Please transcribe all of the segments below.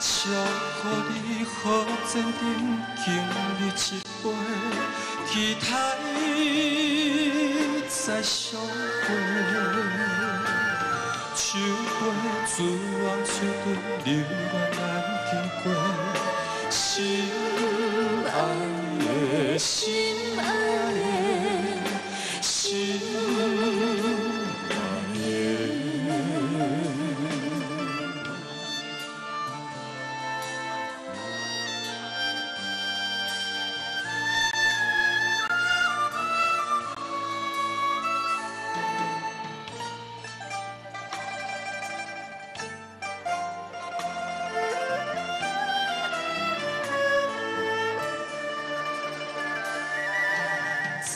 祝福你好坚定，经历一回，期待再相会。手杯自往吹对，流浪难经过，心爱的，心爱的，心。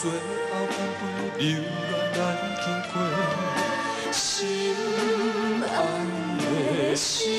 最后半杯，留恋难经过。心安的心。